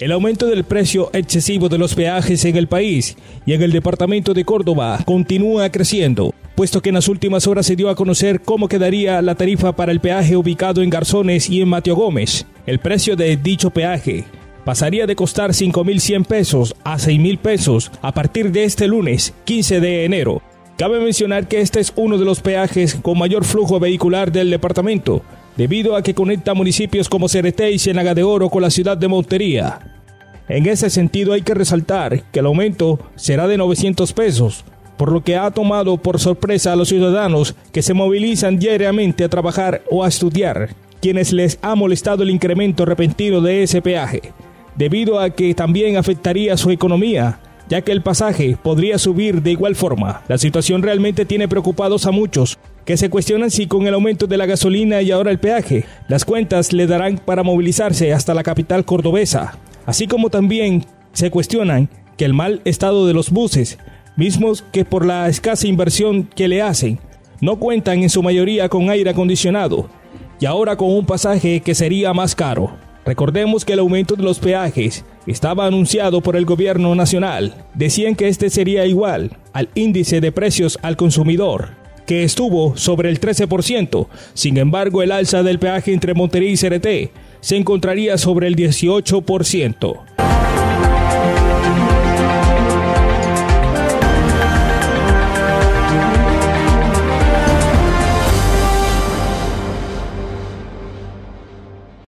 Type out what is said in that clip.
El aumento del precio excesivo de los peajes en el país y en el departamento de Córdoba continúa creciendo, puesto que en las últimas horas se dio a conocer cómo quedaría la tarifa para el peaje ubicado en Garzones y en Mateo Gómez. El precio de dicho peaje pasaría de costar 5.100 pesos a 6.000 pesos a partir de este lunes 15 de enero. Cabe mencionar que este es uno de los peajes con mayor flujo vehicular del departamento, debido a que conecta municipios como Cereté y Ciénaga de Oro con la ciudad de Montería. En ese sentido hay que resaltar que el aumento será de 900 pesos, por lo que ha tomado por sorpresa a los ciudadanos que se movilizan diariamente a trabajar o a estudiar, quienes les ha molestado el incremento repentino de ese peaje, debido a que también afectaría su economía, ya que el pasaje podría subir de igual forma. La situación realmente tiene preocupados a muchos, que se cuestionan si con el aumento de la gasolina y ahora el peaje, las cuentas le darán para movilizarse hasta la capital cordobesa. Así como también se cuestionan que el mal estado de los buses, mismos que por la escasa inversión que le hacen, no cuentan en su mayoría con aire acondicionado, y ahora con un pasaje que sería más caro. Recordemos que el aumento de los peajes estaba anunciado por el gobierno nacional. Decían que este sería igual al índice de precios al consumidor, que estuvo sobre el 13%. Sin embargo, el alza del peaje entre Monterrey y Cereté se encontraría sobre el 18%.